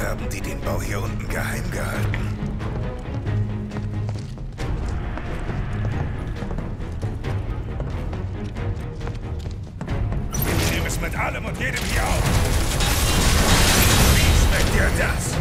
Haben die den Bau hier unten geheim gehalten? Ich nehme es mit allem und jedem hier auf! Wie schmeckt dir das?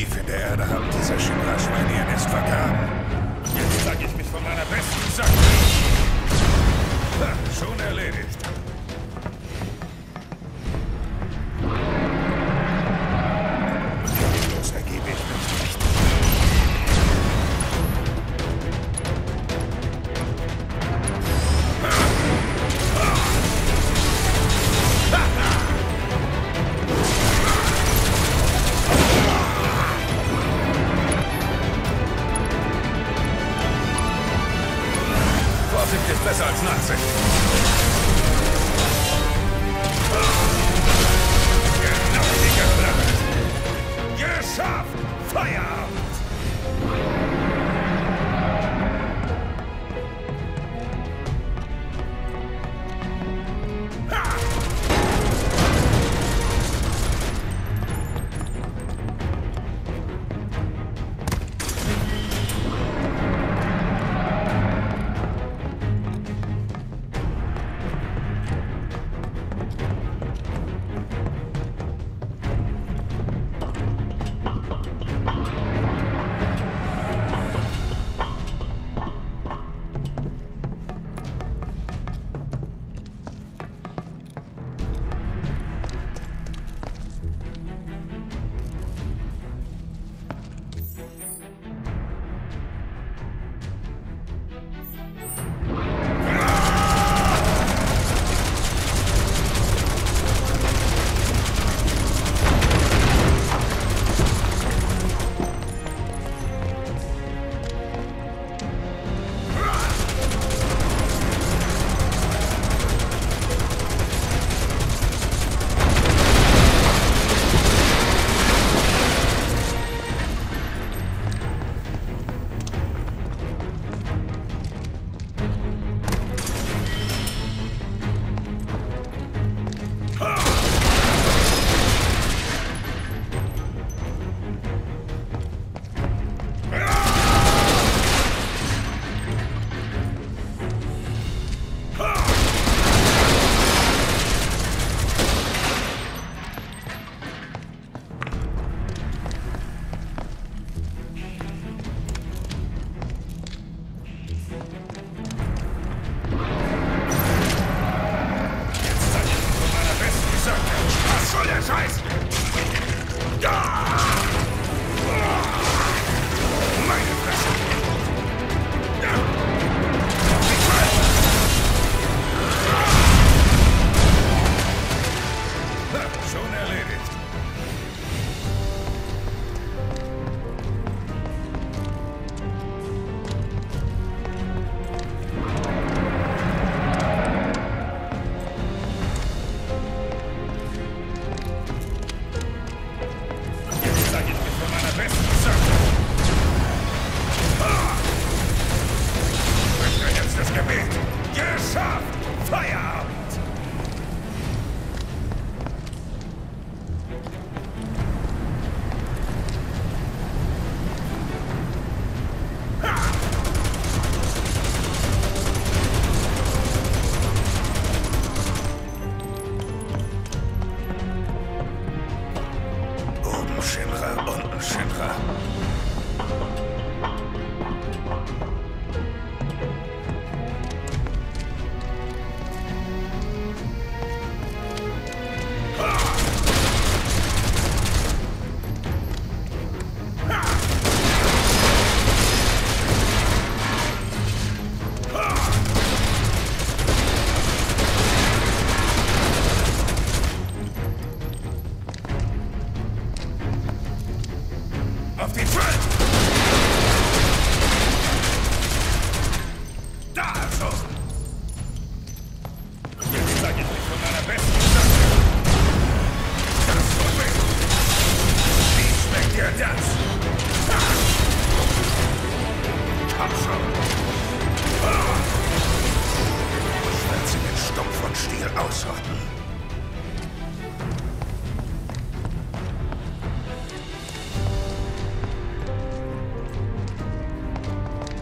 Tief in der Erde haben diese Schimmlerschweine ihr Nest vergraben. Jetzt zeige ich mich von meiner besten Sache. Schon erledigt.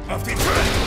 Auf die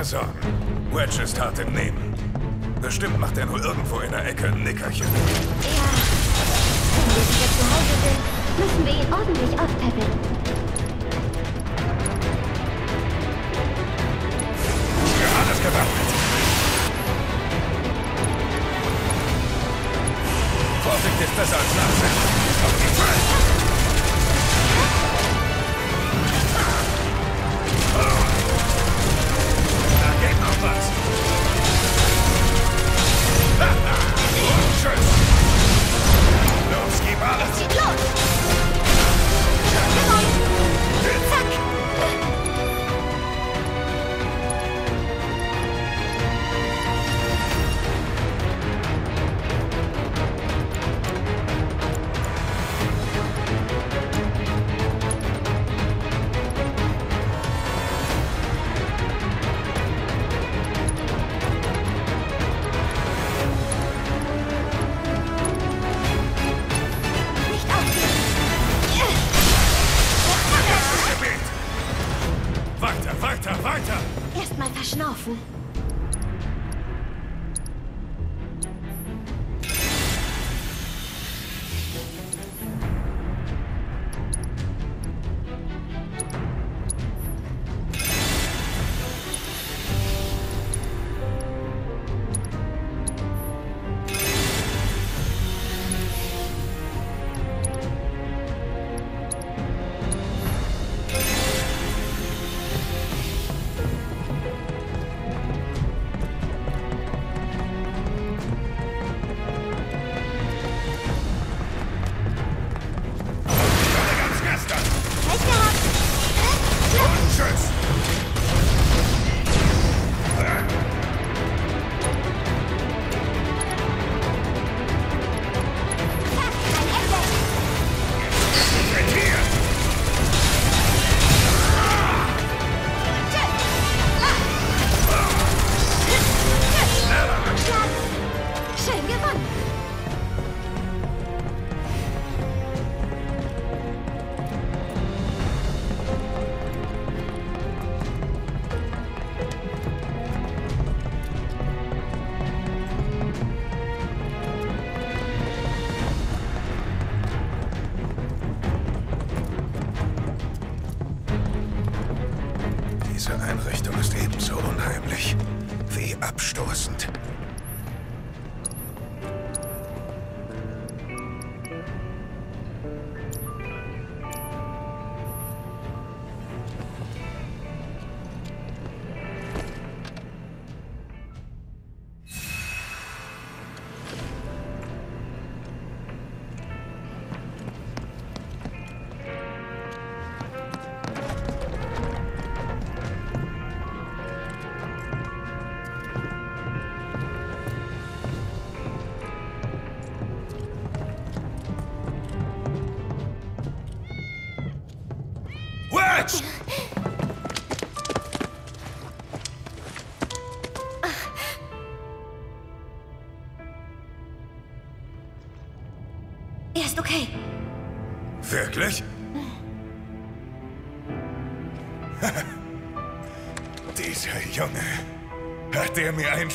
keine Sorgen. Wedge ist hart im Nehmen. Bestimmt macht er nur irgendwo in der Ecke ein Nickerchen. Ja. Wenn wir wieder zu Hause sind, müssen wir ihn ordentlich aufpäppeln. Alles gewappnet. Vorsicht ist besser als Nachsicht. Diese Einrichtung ist ebenso unheimlich wie abstoßend.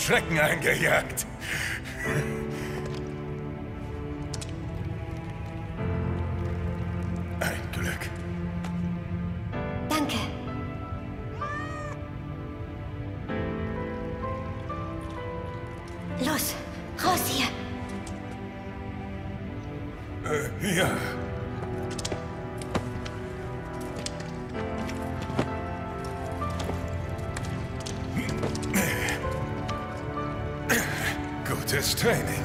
Schrecken eingejagt. Ein Glück. Danke. Los, raus hier. Äh, ja. Training.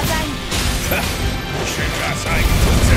サさい。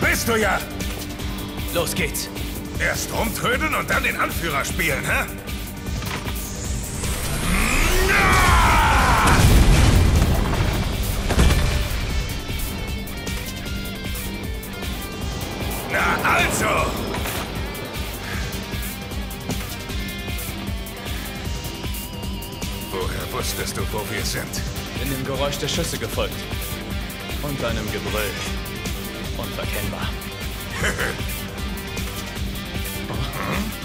bist du ja! Los geht's. Erst rumtrödeln und dann den Anführer spielen, hä? Na also! Woher wusstest du, wo wir sind? Bin dem Geräusch der Schüsse gefolgt. Und deinem Gebrüll. Unverkennbar. Das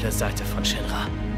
dunkle Seite von Shinra.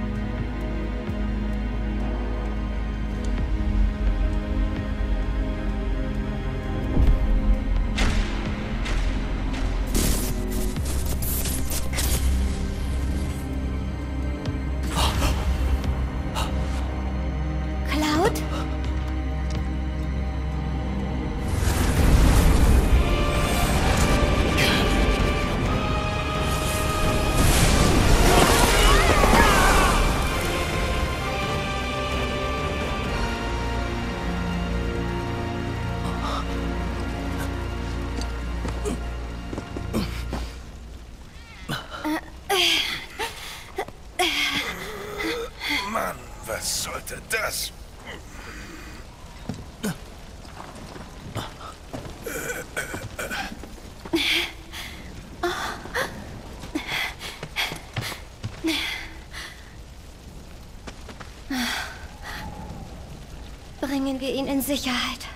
In Sicherheit.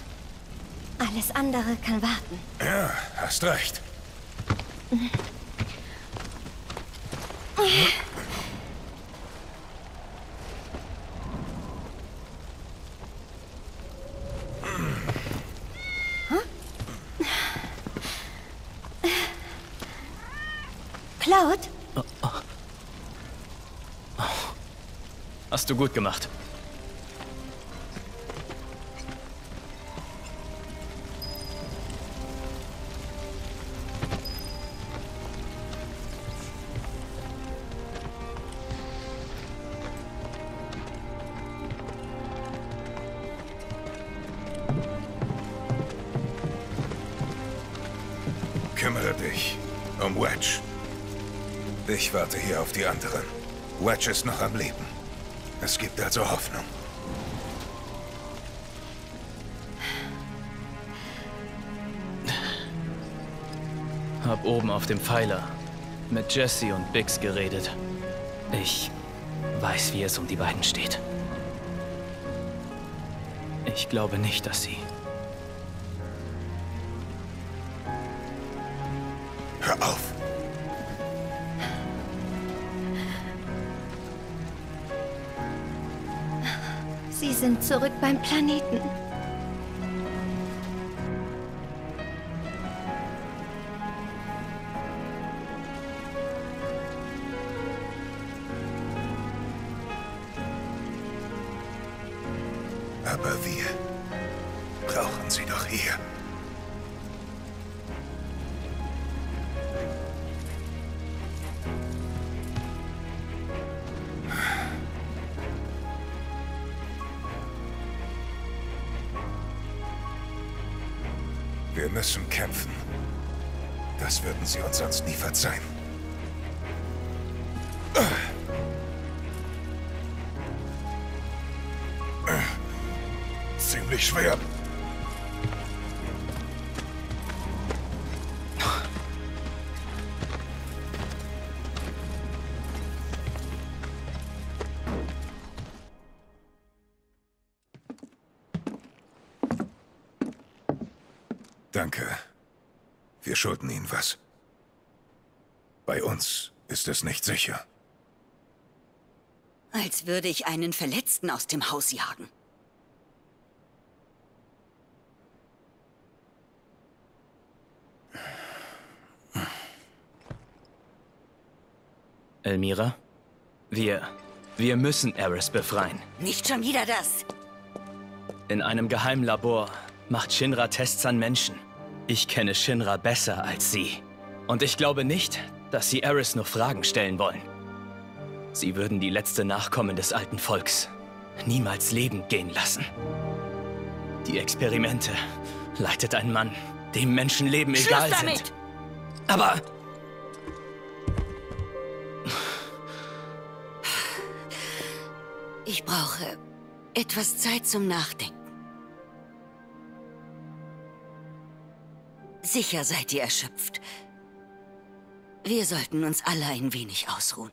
Alles andere kann warten. Ja, hast recht. Cloud? Hast du gut gemacht. Kümmere dich um Wedge. Ich warte hier auf die anderen. Wedge ist noch am Leben. Es gibt also Hoffnung. Hab oben auf dem Pfeiler mit Jesse und Bix geredet. Ich weiß, wie es um die beiden steht. Ich glaube nicht, dass sie... sind zurück beim Planeten. Wir müssen kämpfen. Das würden sie uns sonst nie verzeihen. Ziemlich schwer. Ist es nicht sicher. Als würde ich einen Verletzten aus dem Haus jagen. Elmira? Wir... Wir müssen Eris befreien. Nicht schon wieder das. In einem geheimen Labor macht Shinra Tests an Menschen. Ich kenne Shinra besser als sie. Und ich glaube nicht, dass sie Eris nur Fragen stellen wollen. Sie würden die letzte Nachkommen des alten Volks niemals lebend gehen lassen. Die Experimente leitet ein Mann, dem Menschenleben egal damit! sind. Aber Ich brauche etwas Zeit zum Nachdenken. Sicher seid ihr erschöpft. Wir sollten uns alle ein wenig ausruhen.